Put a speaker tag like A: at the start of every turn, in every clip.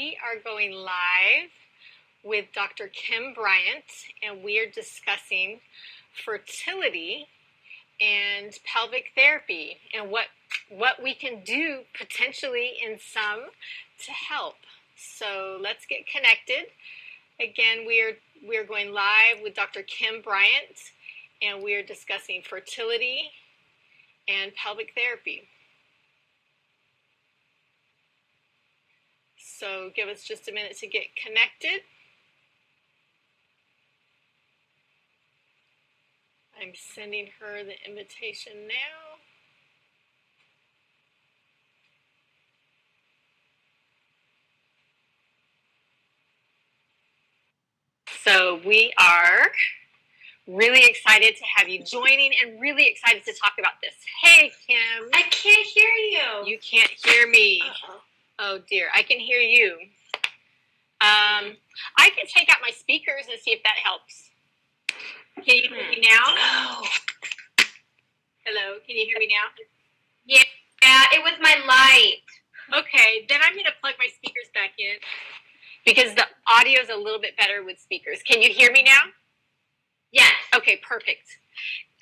A: We are going live with Dr. Kim Bryant, and we are discussing fertility and pelvic therapy and what what we can do potentially in some to help. So let's get connected. Again, we are we are going live with Dr. Kim Bryant, and we are discussing fertility and pelvic therapy. So give us just a minute to get connected. I'm sending her the invitation now. So we are really excited to have you joining and really excited to talk about this. Hey, Kim.
B: I can't hear you.
A: You can't hear me.
B: Uh-oh.
A: Oh dear, I can hear you. Um, I can take out my speakers and see if that helps. Can you hear me now?
B: Oh.
A: Hello, can you hear me now?
B: Yeah, it was my light.
A: Okay, then I'm going to plug my speakers back in because the audio is a little bit better with speakers. Can you hear me now?
B: Yes.
A: Okay, perfect.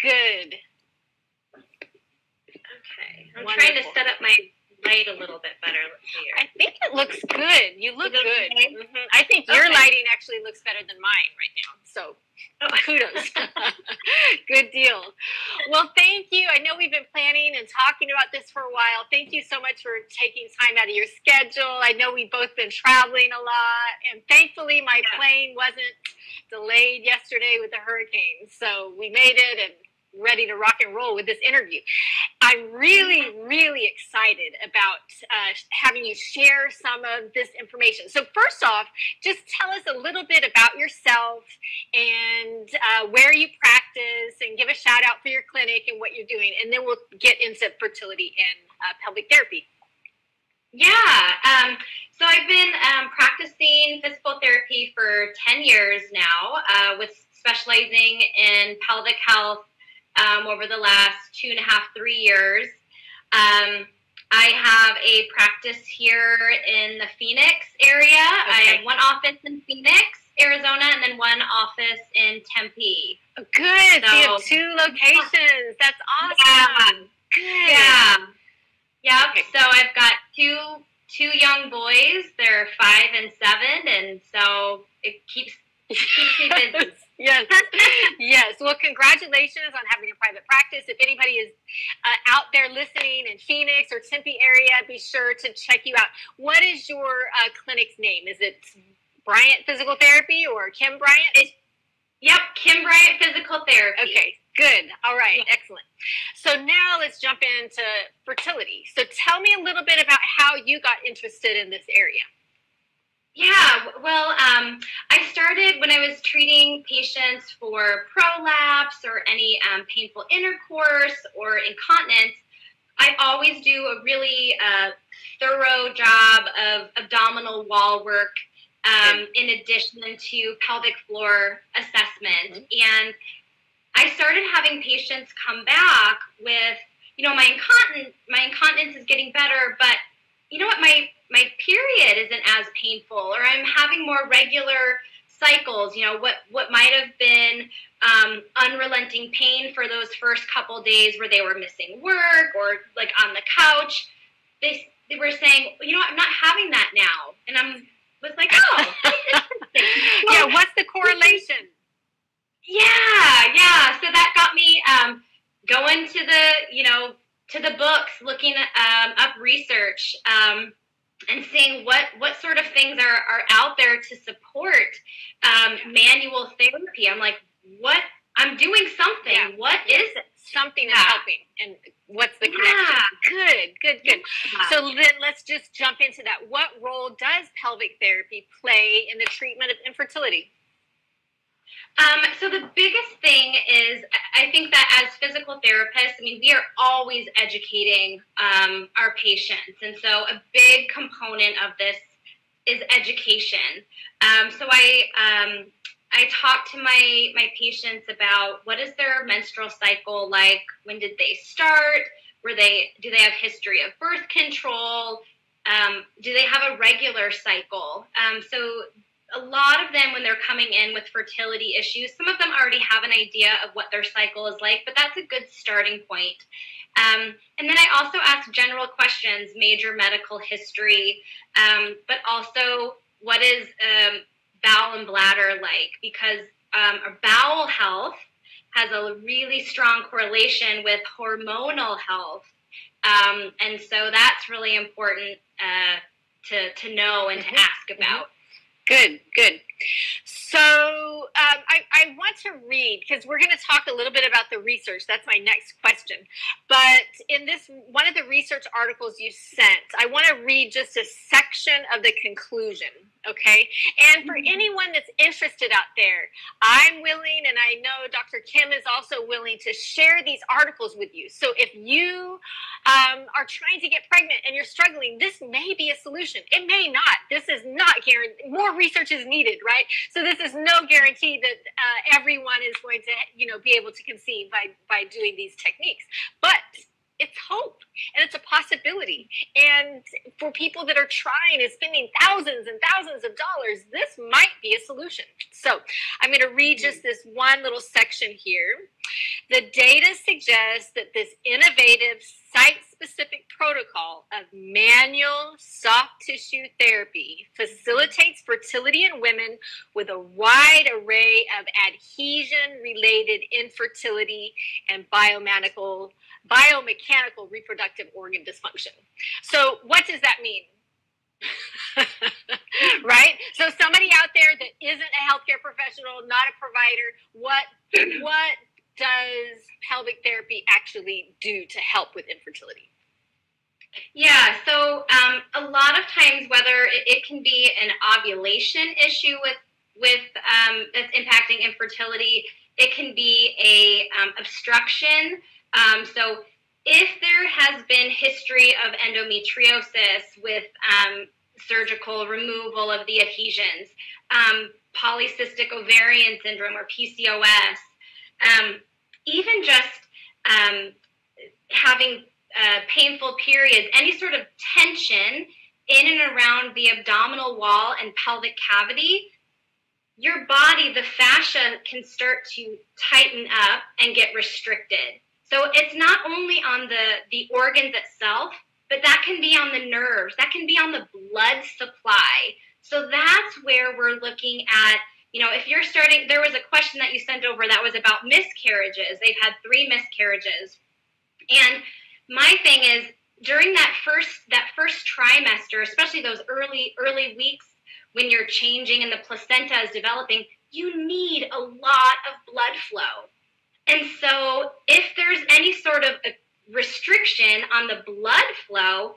A: Good.
B: Okay. I'm
A: Wonderful.
B: trying to set up my light a little bit better. Let's see
A: I think it looks good. You look good.
B: okay?
A: Mhm. I think your lighting actually looks better than mine right now. So
B: Oh.
A: kudos. Good deal. Well, thank you. I know we've been planning and talking about this for a while. Thank you so much for taking time out of your schedule. I know we've both been traveling a lot, and thankfully, my
B: Yeah.
A: plane wasn't delayed yesterday with the hurricane. So we made it and ready to rock and roll with this interview. I'm really, really excited about uh, having you share some of this information. So, first off, just tell us a little bit about yourself and uh, where you practice, and give a shout out for your clinic and what you're doing, and then we'll get into fertility and uh, pelvic therapy.
B: Yeah. Um, so I've been um, practicing physical therapy for 10 years now, uh, with specializing in pelvic health um, over the last two and a half, three years. Um, I have a practice here in the Phoenix area. I have one office in Phoenix, Arizona, and then one office in Tempe.
A: Oh, good. so you have two locations. That's awesome. Good.
B: Yeah. Yep.
A: Okay.
B: So I've got two two young boys. They're five and seven, and so it keeps keeps me busy.
A: yes, yes. Well, congratulations on having a private practice. If anybody is uh, out there listening in Phoenix or Tempe area, be sure to check you out. What is your uh, clinic's name? Is it Bryant Physical Therapy or Kim Bryant?
B: It's- Yep, Kim Bryant Physical Therapy.
A: Okay, good. All right, excellent. So now let's jump into fertility. So tell me a little bit about how you got interested in this area.
B: Yeah, well, um, I started when I was treating patients for prolapse or any um, painful intercourse or incontinence. I always do a really uh, thorough job of abdominal wall work um, in addition to pelvic floor assessment. And I started having patients come back with, you know, my incontinence, my incontinence is getting better, but you know what, my my period isn't as painful, or I'm having more regular cycles. You know, what what might have been um, unrelenting pain for those first couple days where they were missing work or like on the couch. They they were saying, you know, what, I'm not having that now, and I'm was like, oh, interesting.
A: yeah, what's the correlation?
B: Yeah, yeah. So that got me um, going to the, you know, to the books, looking um, up research, um, and seeing what what sort of things are are out there to support um, manual therapy. I'm like, what? I'm doing something.
A: Yeah.
B: What is it?
A: Something is helping, and what's the connection?
B: Yeah.
A: Good, good, good.
B: Yeah.
A: So then let's just jump into that. What role does pelvic therapy play in the treatment of infertility?
B: Um, so the biggest thing is, I think that as physical therapists, I mean, we are always educating um, our patients, and so a big component of this is education. Um, so I um, I talk to my my patients about what is their menstrual cycle like, when did they start, were they do they have history of birth control, Um, do they have a regular cycle? Um, so a lot of them when they're coming in with fertility issues some of them already have an idea of what their cycle is like but that's a good starting point. Um, and then i also ask general questions major medical history um, but also what is um, bowel and bladder like? Because um, our bowel health has a really strong correlation with hormonal health. Um, and so that's really important uh, to, to know and mm-hmm. to ask about
A: Good, good. So um, I, I want to read because we're going to talk a little bit about the research. That's my next question. But in this one of the research articles you sent, I want to read just a section of the conclusion. Okay, and for mm-hmm. anyone that's interested out there, I'm willing, and I know Dr. Kim is also willing to share these articles with you. So if you um, are trying to get pregnant and you're struggling, this may be a solution. It may not. This is not guaranteed. More research is needed, right? So this is no guarantee that uh, everyone is going to, you know, be able to conceive by by doing these techniques. But it's hope and it's a possibility. And for people that are trying and spending thousands and thousands of dollars, this might be a solution. So I'm going to read mm-hmm. just this one little section here. The data suggests that this innovative site specific protocol of manual soft tissue therapy facilitates fertility in women with a wide array of adhesion related infertility and biomechanical biomechanical reproductive organ dysfunction. So, what does that mean? right? So somebody out there that isn't a healthcare professional, not a provider, what what does pelvic therapy actually do to help with infertility?
B: Yeah, so um, a lot of times, whether it, it, can be an ovulation issue with with um, that's impacting infertility, it can be a um, obstruction. Um, so if there has been history of endometriosis with um, surgical removal of the adhesions, um, polycystic ovarian syndrome or PCOS, even just having uh, painful periods, any sort of tension in and around the abdominal wall and pelvic cavity, your body, the fascia can start to tighten up and get restricted. So it's not only on the, the organs itself, but that can be on the nerves, that can be on the blood supply. So that's where we're looking at, you know, if you're starting, there was a question that you sent over that was about miscarriages. They've had three miscarriages. And my thing is during that first that first trimester, especially those early early weeks when you're changing and the placenta is developing, you need a lot of blood flow. And so if there's any sort of restriction on the blood flow,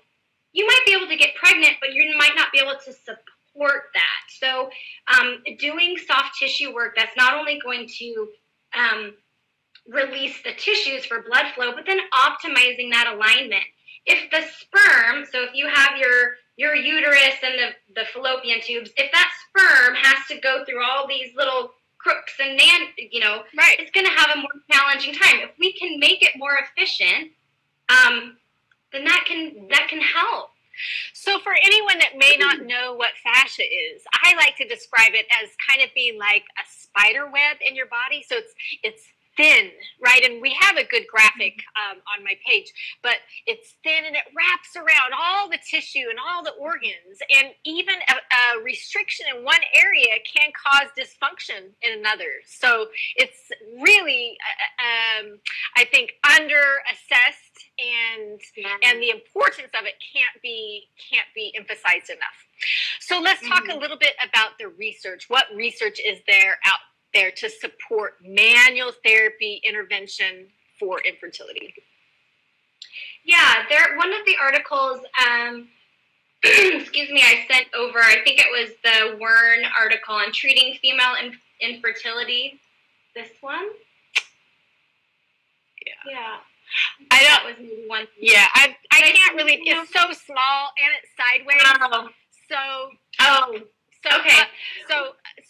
B: you might be able to get pregnant, but you might not be able to support that. So, um, doing soft tissue work that's not only going to um, release the tissues for blood flow, but then optimizing that alignment. If the sperm, so if you have your your uterus and the, the fallopian tubes, if that sperm has to go through all these little crooks and nan, you know,
A: right.
B: it's going to have a more challenging time. If we can make it more efficient, um, then that can that can help.
A: So, for anyone that may not know what fascia is, I like to describe it as kind of being like a spider web in your body. So it's it's thin, right? And we have a good graphic um, on my page, but it's thin and it wraps around all the tissue and all the organs. And even a, a restriction in one area can cause dysfunction in another. So it's really, uh, um, I think, under assessed and and the importance of it can't be can't be emphasized enough. So let's talk mm-hmm. a little bit about the research. What research is there out there to support manual therapy intervention for infertility?
B: Yeah, there. One of the articles, um, excuse me, I sent over. I think it was the Wurn article on treating female in, infertility. This one.
A: Yeah.
B: Yeah.
A: I don't. That was one. Yeah, I I can't really. It's so small and it's sideways.
B: Oh.
A: So
B: oh
A: So, okay. Uh, so,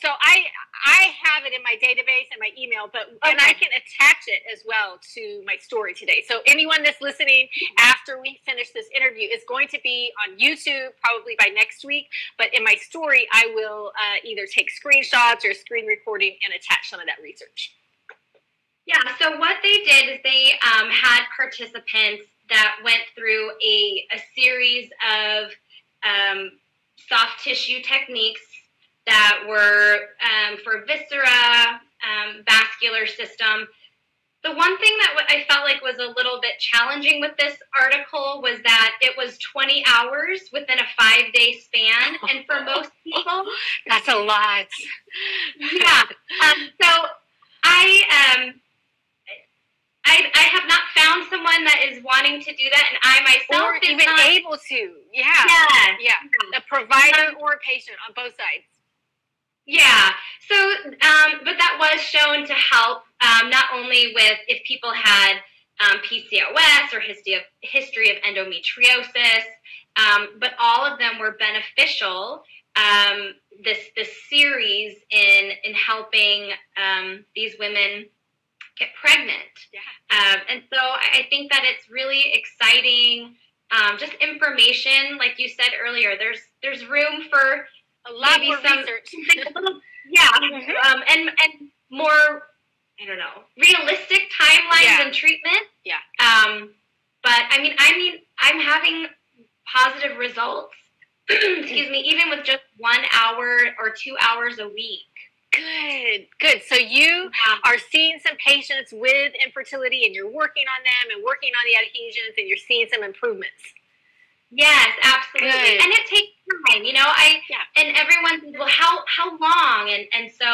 A: so I I have it in my database and my email, but okay. and I can attach it as well to my story today. So anyone that's listening after we finish this interview is going to be on YouTube probably by next week. But in my story, I will uh, either take screenshots or screen recording and attach some of that research.
B: Yeah. So what they did is they um, had participants that went through a a series of um, soft tissue techniques that were um, for viscera, um, vascular system. The one thing that I felt like was a little bit challenging with this article was that it was 20 hours within a five day span. And for most people,
A: that's a lot.
B: Yeah. Um, so I, um, I, I have not found someone that is wanting to do that, and I myself
A: or even
B: not,
A: able to. Yeah.
B: Yeah.
A: Yeah. A provider or a patient on both sides.
B: Yeah. So, um, but that was shown to help um, not only with if people had um, PCOS or history of, history of endometriosis, um, but all of them were beneficial. Um, this this series in in helping um, these women get pregnant.
A: Yeah.
B: and so I think that it's really exciting. just information, like you said earlier. There's there's room for
A: a lot maybe more some, research.
B: yeah, mm-hmm. um, and and more I don't know realistic timelines yeah. and treatment.
A: Yeah.
B: Um, but I mean, I mean, I'm having positive results. excuse me, even with just one hour or two hours a week.
A: Good, good. So you are seeing some patients with infertility, and you're working on them and working on the adhesions, and you're seeing some improvements.
B: Yes, absolutely. Good. And it takes time, you know. I yeah. and everyone says, "Well, how how long?" And and so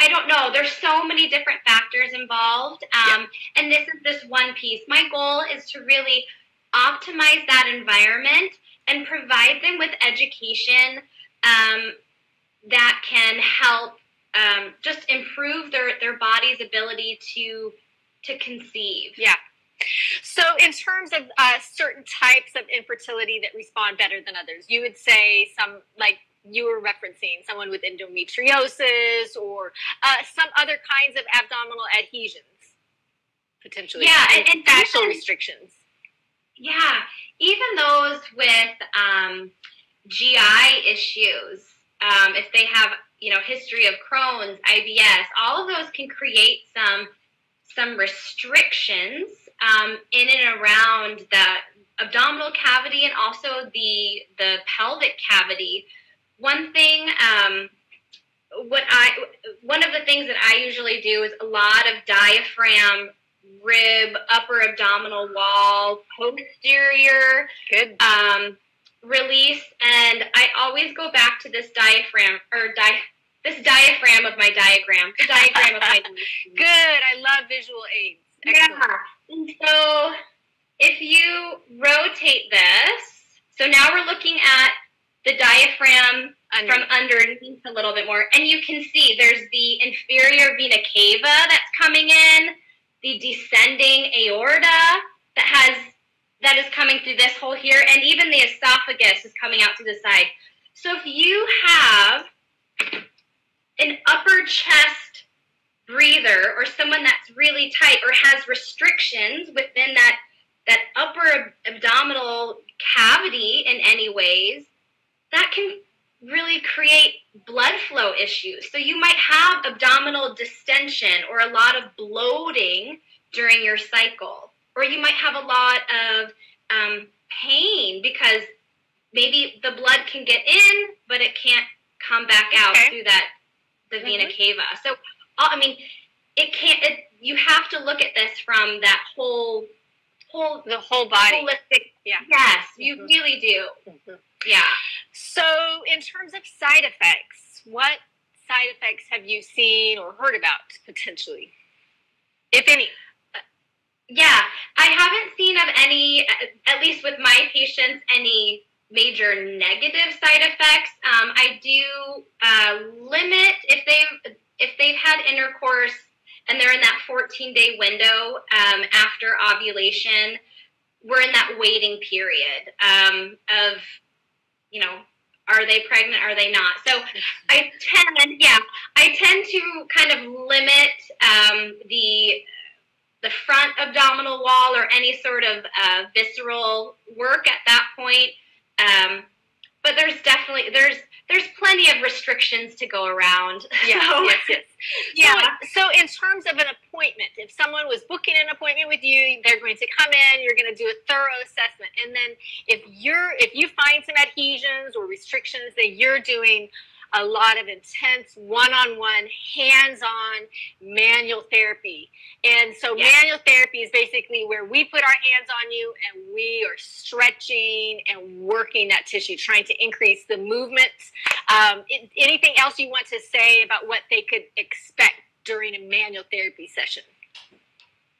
B: I don't know. There's so many different factors involved, um, yeah. and this is just one piece. My goal is to really optimize that environment and provide them with education um, that can help um, just improve their their body's ability to to conceive.
A: Yeah. So, in terms of uh, certain types of infertility that respond better than others, you would say some like you were referencing someone with endometriosis or uh, some other kinds of abdominal adhesions, potentially.
B: Yeah, and, and
A: fascial restrictions.
B: Yeah, even those with um, GI issues, um, if they have you know history of Crohn's, IBS, all of those can create some some restrictions um, in and around the abdominal cavity and also the the pelvic cavity. One thing, um, what I one of the things that I usually do is a lot of diaphragm, rib, upper abdominal wall, posterior,
A: good
B: um, release, and I always go back to this diaphragm or di this diaphragm of my diagram, the diagram of my.
A: Good. I love visual aids.
B: Excellent. Yeah. And so if you rotate this, so now we're looking at the diaphragm Under. from underneath a little bit more, and you can see there's the inferior vena cava that's coming in, the descending aorta that has that is coming through this hole here, and even the esophagus is coming out to the side. So if you have an upper chest breather or someone that's really tight or has restrictions within that that upper abdominal cavity in any ways, that can really create blood flow issues. So you might have abdominal distension or a lot of bloating during your cycle, or you might have a lot of um, pain because maybe the blood can get in, but it can't come back out okay. through that the mm-hmm. vena cava. So, I mean, it can't. It, you have to look at this from that whole, whole,
A: the whole body.
B: Holistic. Yeah. Yes, you mm-hmm. really do. Mm-hmm. Yeah.
A: So, in terms of side effects, what side effects have you seen or heard about potentially, if any?
B: Yeah, I haven't seen of any, at least with my patients, any major negative side effects. Um, I do uh, limit if they've if they've had intercourse and they're in that 14 day window um, after ovulation. We're in that waiting period um, of you know are they pregnant? Are they not? So I tend, yeah, I tend to kind of limit um, the the front abdominal wall or any sort of uh, visceral work at that point. Um, but there's definitely there's there's plenty of restrictions to go around.
A: Yeah, so, yes, yes.
B: Yeah.
A: So, so, in terms of an appointment, if someone was booking an appointment with you, they're going to come in, you're going to do a thorough assessment, and then if you're if you find some adhesions or restrictions that you're doing a lot of intense one-on-one hands-on manual therapy. And so yeah. manual therapy is basically where we put our hands on you and we are stretching and working that tissue trying to increase the movements um, anything else you want to say about what they could expect during a manual therapy session?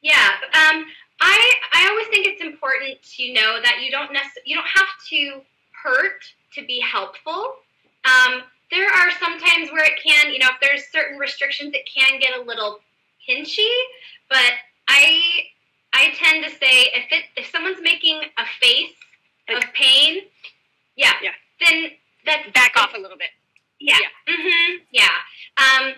B: Yeah um, I, I always think it's important to know that you don't necessarily you don't have to hurt to be helpful. Um, there are some times where it can, you know, if there's certain restrictions, it can get a little pinchy. But I I tend to say if it if someone's making a face of pain, yeah,
A: yeah,
B: then that
A: back off a little bit.
B: Yeah. Yeah. Mm-hmm. yeah. Um,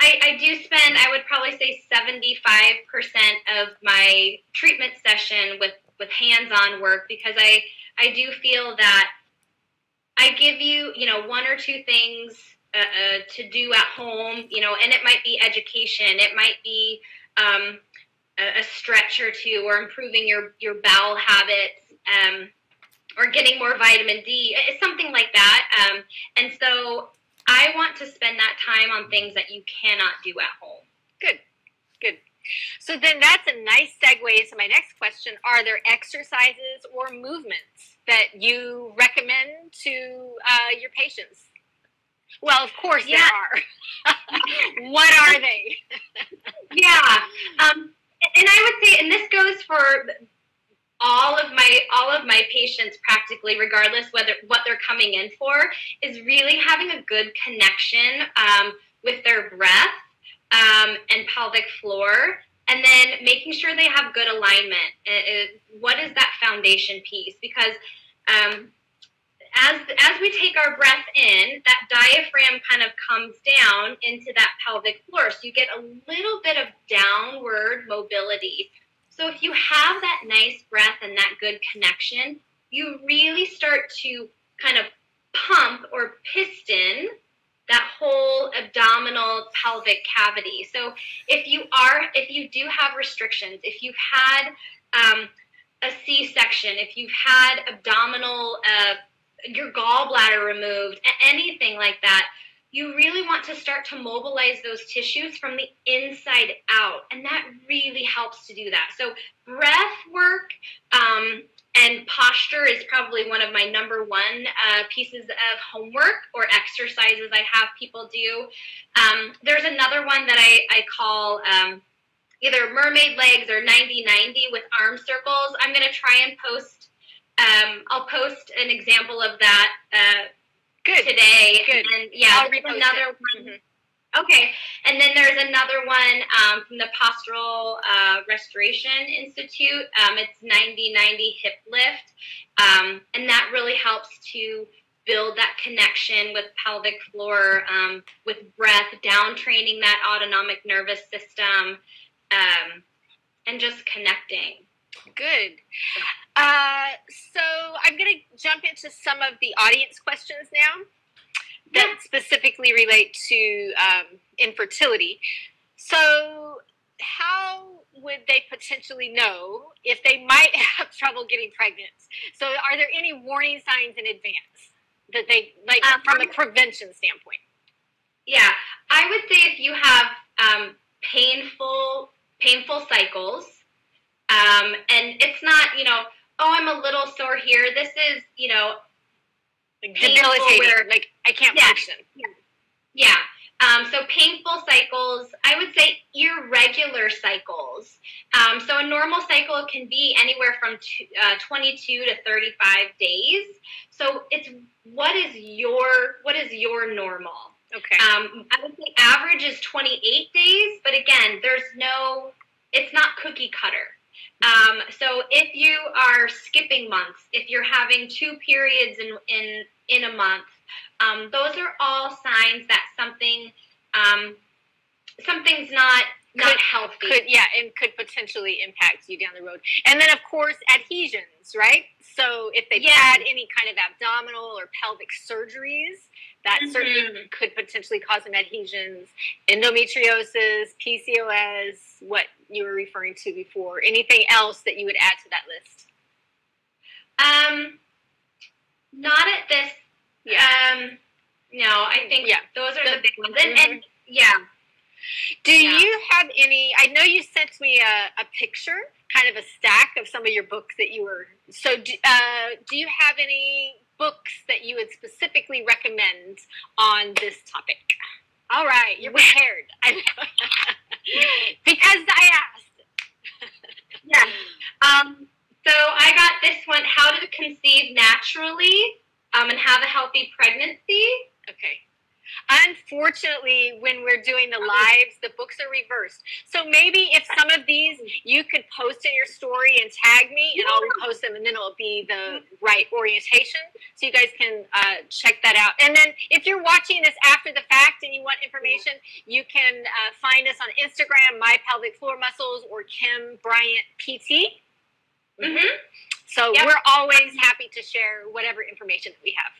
B: I, I do spend, I would probably say 75% of my treatment session with, with hands-on work because I, I do feel that I give you, you know, one or two things uh, uh, to do at home, you know, and it might be education, it might be um, a, a, stretch or two, or improving your your bowel habits, um, or getting more vitamin D, something like that. Um, and so I want to spend that time on things that you cannot do at home.
A: Good, good. So then that's a nice segue into my next question. Are there exercises or movements that you recommend to uh, your patients? Well, of course yeah. there are. what are they?
B: yeah, um, and I would say, and this goes for all of my all of my patients practically regardless whether what they're coming in for is really having a good connection um, with their breath um, and pelvic floor and then making sure they have good alignment. It, it, what is that foundation piece? Because um, as as we take our breath in, that diaphragm kind of comes down into that pelvic floor, so you get a little bit of downward mobility. So if you have that nice breath and that good connection, you really start to kind of pump or piston that whole abdominal pelvic cavity. So if you are, if you do have restrictions, if you've had um, a C-section, if you've had abdominal, uh, your gallbladder removed, anything like that, you really want to start to mobilize those tissues from the inside out, and that really helps to do that. So breath work um, and posture is probably one of my number one uh, pieces of homework or exercises I have people do. Um, there's another one that I, I call um, either mermaid legs or 90-90 with arm circles. I'm going to try and post, um, I'll post an example of that uh,
A: Good.
B: today.
A: Good.
B: And yeah,
A: I'll
B: another
A: it.
B: one. Mm-hmm. Okay, and then there's another one um, from the Postural uh, Restoration Institute. Um, it's 90-90 hip lift, um, and that really helps to build that connection with pelvic floor, um, with breath, down training that autonomic nervous system, um, and just connecting.
A: Good. Uh, so I'm going to jump into some of the audience questions now that specifically relate to um, infertility. So, how would they potentially know if they might have trouble getting pregnant? So, are there any warning signs in advance that they like um, from a prevention standpoint?
B: Yeah, I would say if you have um, painful painful cycles. Um, and it's not, you know, oh, I'm a little sore here. This is, you know,
A: like debilitating. Where, like I can't yeah, function.
B: Yeah. yeah. Um, so painful cycles, I would say irregular cycles. Um, so a normal cycle can be anywhere from two, uh, 22 to 35 days. So it's what is your what is your normal?
A: Okay.
B: Um, I would say average is 28 days, but again, there's no, it's not cookie cutter. Um, so if you are skipping months, if you're having two periods in, in, in a month, Um, those are all signs that something um, something's not not
A: Could-
B: healthy.
A: Could yeah, and could potentially impact you down the road. And then of course adhesions, right? So if they've
B: Yeah.
A: had any kind of abdominal or pelvic surgeries, that certainly
B: Mhm.
A: could potentially cause some adhesions, endometriosis, PCOS, what you were referring to before. Anything else that you would add to that list?
B: Um, not at this. Um, no, I think
A: Yeah.
B: those are
A: The-
B: the, big ones. And, and yeah,
A: Do
B: Yeah.
A: you have any? I know you sent me a, a picture, kind of a stack of some of your books that you were. So, do, uh, do you have any books that you would specifically recommend on this topic? All right, you're prepared. Because I asked.
B: yeah. Um, so I got this one: How to Conceive Naturally um, and Have a Healthy Pregnancy.
A: Okay. Unfortunately, when we're doing the lives, the books are reversed. So maybe if some of these you could post in your story and tag me, and I'll repost them, and then it'll be the right orientation, so you guys can uh, check that out. And then if you're watching this after the fact and you want information, you can uh, find us on Instagram, My Pelvic Floor Muscles, or Kim Bryant PT.
B: Mm-hmm.
A: So
B: Yep.
A: we're always happy to share whatever information that we have.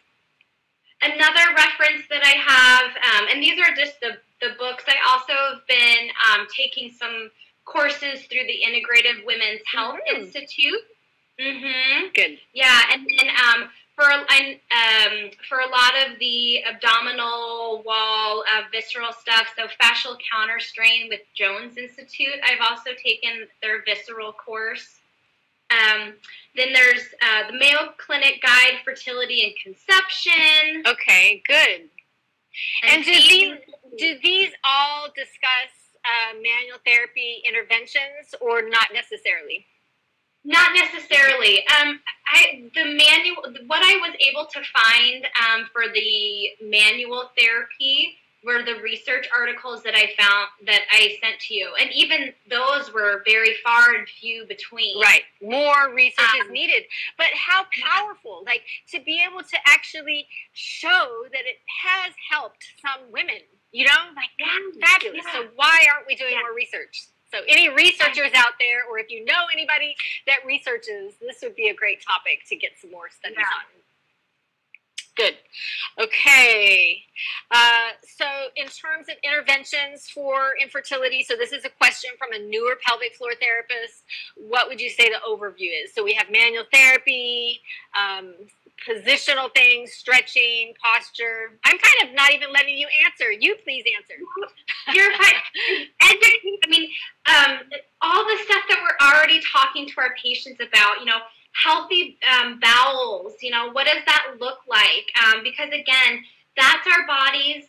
B: Another reference that I have, um, and these are just the, the books. I also have been um, taking some courses through the Integrative Women's Health
A: Mhm.
B: Institute. Mm-hmm.
A: Good.
B: Yeah, and then um, for um, for a lot of the abdominal wall, uh, visceral stuff, so fascial counter strain with Jones Institute. I've also taken their visceral course. Um, then there's uh, the Mayo Clinic Guide Fertility and Conception.
A: Okay, good. And do these do these all discuss uh, manual therapy interventions or not necessarily?
B: Not necessarily. Um, I the manual. What I was able to find um, for the manual therapy were the research articles that I found that I sent to you, and even those were very far and few between.
A: Right. More research is
B: Um,
A: needed. But how powerful, like to be able to actually show that it has helped some women, you know? Like
B: Yeah,
A: fabulous.
B: yeah.
A: So why aren't we doing
B: Yeah.
A: more research? So any researchers out there or if you know anybody that researches, this would be a great topic to get some more studies
B: Yeah.
A: on. Good. Okay. Uh, so, in terms of interventions for infertility, so this is a question from a newer pelvic floor therapist. What would you say the overview is? So, we have manual therapy, um, positional things, stretching, posture. I'm kind of not even letting you answer. You please answer.
B: You're fine. I mean, um, all the stuff that we're already talking to our patients about. You know, healthy um, bowels. You know, what does that look like? Um, because again, that's our body's.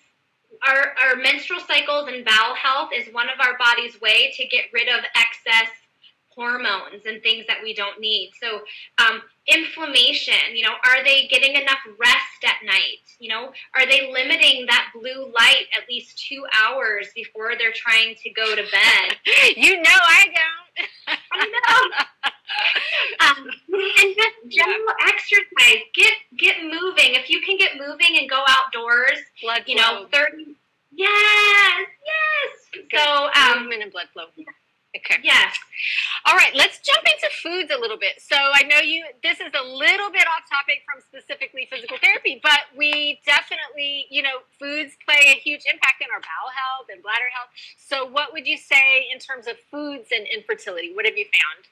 B: Our, our menstrual cycles and bowel health is one of our body's way to get rid of excess hormones and things that we don't need. So, um, inflammation, you know, are they getting enough rest at night? You know, are they limiting that blue light at least two hours before they're trying to go to bed?
A: you know I don't.
B: I um, and just general exercise. Get get moving. If you can get moving and go outdoors,
A: blood
B: you know, thirty. Yes, yes.
A: Good.
B: So, um,
A: movement and blood flow. Okay.
B: yes.
A: All right, let's jump into foods a little bit. So I know you this is a little bit off topic from specifically physical therapy, but we definitely, you know, foods play a huge impact in our bowel health and bladder health. So what would you say in terms of foods and infertility? What have you found?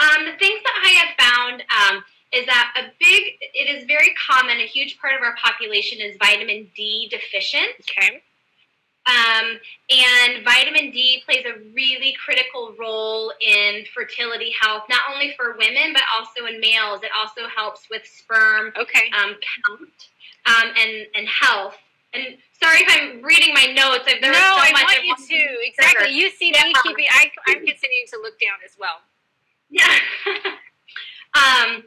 B: Um, the things that I have found um, is that a big, it is very common, a huge part of our population is vitamin D deficient.
A: Okay.
B: Um, and vitamin D plays a really critical role in fertility health, not only for women, but also in males. It also helps with sperm
A: Okay.
B: um, count um, and, and health. And sorry if I'm reading my notes. I've, there
A: no,
B: so
A: I
B: much
A: want
B: I
A: you to. Exactly. You see me keeping I I'm continuing to look down as well.
B: Yeah. um,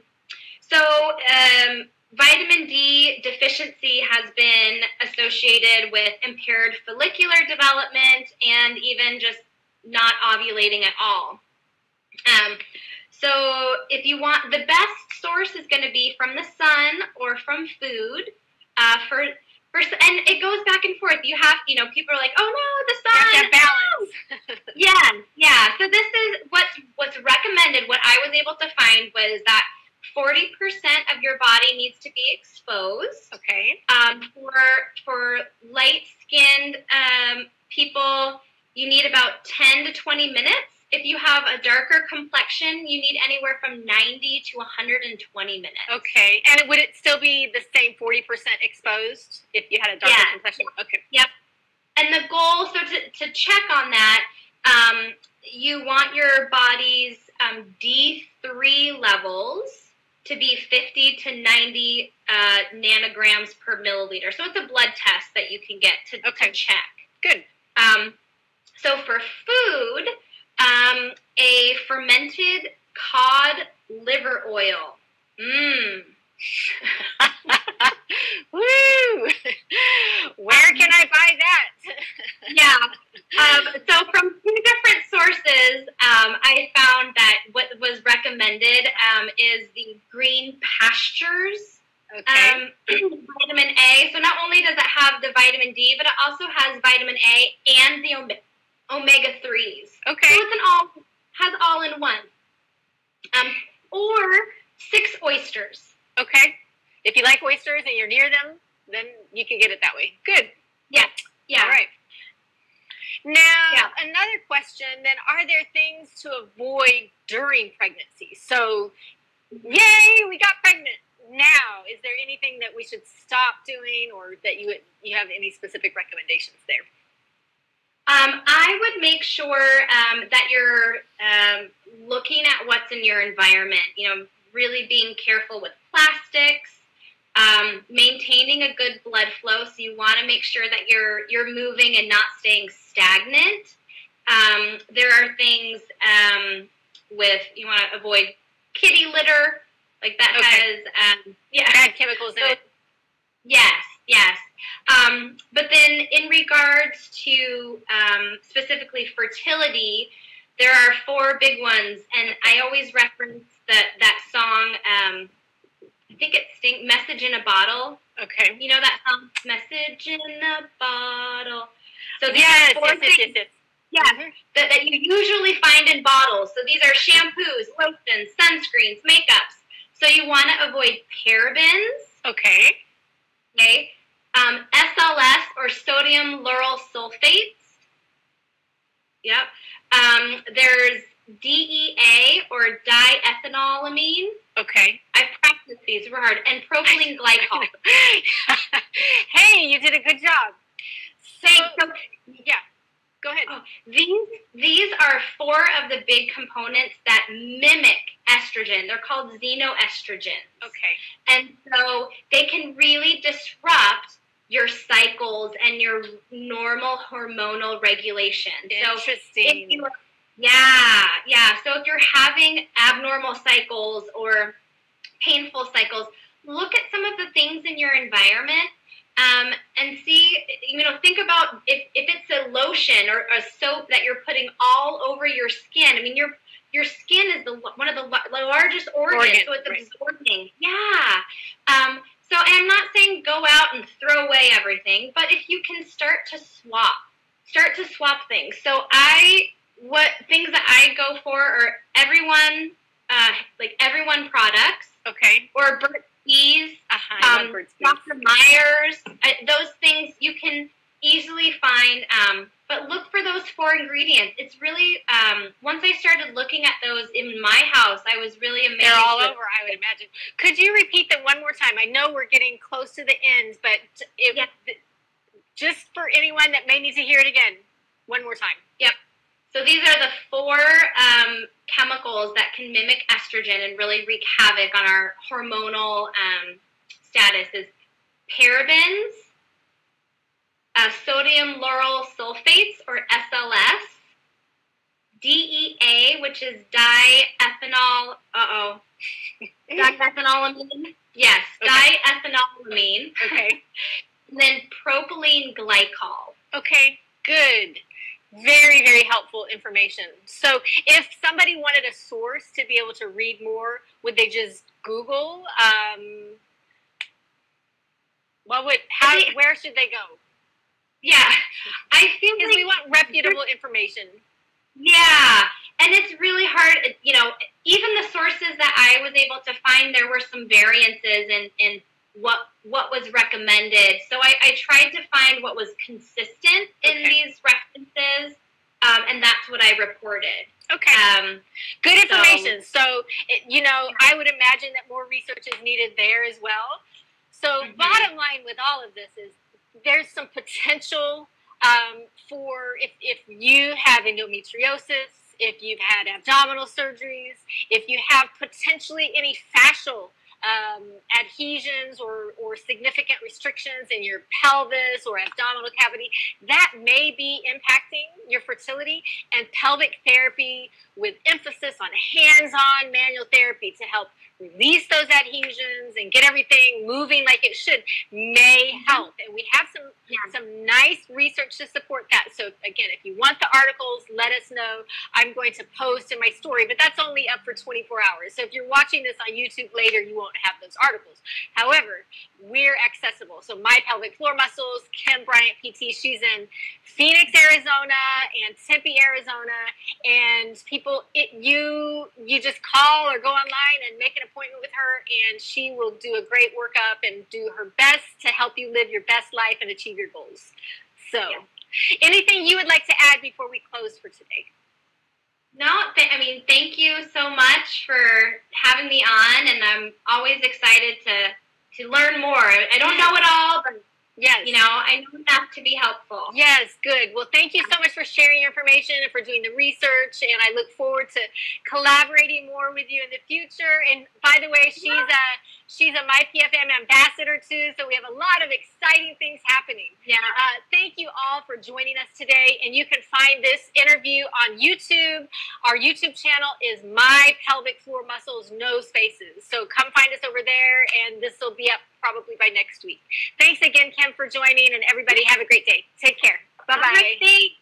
B: so um, vitamin D deficiency has been associated with impaired follicular development and even just not ovulating at all. Um, so if you want, the best source is going to be from the sun or from food. uh, for and it goes back and forth. You have you know people are like, oh no, the sun.
A: Balance.
B: yeah, yeah. So this is what's what's recommended. What I was able to find was that 40% of your body needs to be exposed.
A: Okay.
B: Um, for for light skinned um, people, you need about 10 to 20 minutes. If you have a darker complexion, you need anywhere from 90 to 120 minutes.
A: Okay. And would it still be the same 40% exposed if you had a darker
B: Yeah.
A: complexion? Okay.
B: Yep. And the goal, so to, to check on that, um, you want your body's um, D3 levels to be 50 to 90 uh, nanograms per milliliter. So it's a blood test that you can get to,
A: Okay.
B: to check.
A: Good.
B: Um, so for food, um, a fermented cod liver oil. Mmm.
A: Woo! Where can I buy that?
B: yeah. Um, so from two different sources, um, I found that what was recommended um, is the green pastures
A: Okay.
B: um, vitamin A. So not only does it have the vitamin D, but it also has vitamin A and the omega threes.
A: Okay.
B: So it's an all has all in one. Um, or six oysters.
A: Okay. If you like oysters and you're near them, then you can get it that way. Good.
B: Yeah. Yeah.
A: All right. Now,
B: Yeah.
A: another question then are there things to avoid during pregnancy? So, yay, we got pregnant. Now, is there anything that we should stop doing or that you you have any specific recommendations there?
B: Um, I would make sure um, that you're um, looking at what's in your environment. You know, really being careful with plastics, um, maintaining a good blood flow. So you want to make sure that you're you're moving and not staying stagnant. Um, there are things um, with you want to avoid kitty litter, like that
A: Okay.
B: has um, yeah
A: Bad chemicals in
B: So-
A: it.
B: Yes, yes. Um, but then, in regards to um, specifically fertility, there are four big ones, and I always reference that that song. Um, I think it's Sting "Message in a Bottle."
A: Okay.
B: You know that song, "Message in a Bottle." So these
A: Yes,
B: are four
A: yes, yes,
B: things
A: yes, yes.
B: yes,
A: Mhm.
B: that, that you usually find in bottles. So these are shampoos, lotions, sunscreens, makeups. So you want to avoid parabens
A: Okay.
B: okay? Um, SLS or sodium lauryl sulfates. Yep. Um, there's DEA or diethanolamine.
A: Okay.
B: I practiced these super hard. And propylene glycol.
A: hey, you did a good job.
B: Thanks. So
A: yeah, go ahead.
B: Oh. these these are four of the big components that mimic estrogen. They're called xenoestrogens.
A: Okay.
B: And so they can really disrupt your cycles and your normal hormonal regulation. So
A: Interesting.
B: you yeah, yeah. So if you're having abnormal cycles or painful cycles, look at some of the things in your environment um, and see, you know, think about if, if it's a lotion or a soap that you're putting all over your skin. I mean, your your skin is the one of the largest organs,
A: Organ,
B: so it's
A: right.
B: absorbing. Yeah. Um, so I'm not saying go out and throw away everything, but if you can start to swap, start to swap things. So I what things that I go for are everyone uh, like everyone products
A: okay.
B: or Burt's Bees,
A: Uh-huh.
B: Um,
A: love Burt's Bees.
B: Dr. Myers. Uh, those things you can easily find, um, but look for those four ingredients. It's really um, once I started looking at those in my house, I was really amazed.
A: They're all over, I would imagine. Could you repeat them one more time? I know we're getting close to the end, but it,
B: Yeah.
A: just for anyone that may need to hear it again, one more time. Yep.
B: So these are the four um, chemicals that can mimic estrogen and really wreak havoc on our hormonal um, status. Is parabens, uh, sodium lauryl sulfates or SLS, DEA, which is diethanol. Uh oh, diethanolamine. Yes,
A: Okay.
B: diethanolamine.
A: Okay.
B: And then propylene glycol.
A: Okay, good. Very, very helpful information. So, if somebody wanted a source to be able to read more, would they just Google um, What would how where should they go?
B: Yeah, I feel
A: because
B: like
A: we want reputable information.
B: Yeah, and it's really hard. You know, even the sources that I was able to find, there were some variances in in what what was recommended. So I, I tried to find what was consistent in
A: Okay.
B: these references, um, and that's what I reported.
A: Okay.
B: Um,
A: Good information. So, it, you know, I would imagine that more research is needed there as well. So,
B: Mhm.
A: bottom line with all of this is there's some potential um, for if, if you have endometriosis, if you've had abdominal surgeries, if you have potentially any fascial um, adhesions or, or significant restrictions in your pelvis or abdominal cavity, that may be impacting your fertility. And pelvic therapy with emphasis on hands on manual therapy to help release those adhesions and get everything moving like it should may mm-hmm. help. And we have some
B: Yeah.
A: some nice research to support that. So again, if you want the articles, let us know. I'm going to post in my story, but that's only up for 24 hours. So if you're watching this on YouTube later, you won't have those articles. However, we're accessible. So my pelvic floor muscles, Kim Bryant PT, she's in Phoenix, Arizona and Tempe, Arizona, and people it, you you just call or go online and make an appointment with her and she will do a great workup and do her best to help you live your best life and achieve your goals. So,
B: Yeah.
A: anything you would like to add before we close for today?
B: No, th- I mean, thank you so much for having me on, and I'm always excited to to learn more. I don't know it all, but
A: Yes.
B: you know, I know enough to be helpful.
A: Yes, good. Well, thank you so much for sharing your information and for doing the research. And I look forward to collaborating more with you in the future. And by the way, she's a she's a My PFM ambassador too. So we have a lot of exciting things happening.
B: Yeah.
A: Uh, thank you all for joining us today. And you can find this interview on YouTube. Our YouTube channel is My Pelvic Floor Muscles No Spaces. So come find us over there, and this will be up probably by next week. Thanks again, Kim, for joining, and everybody have a great day. Take care. Bye bye.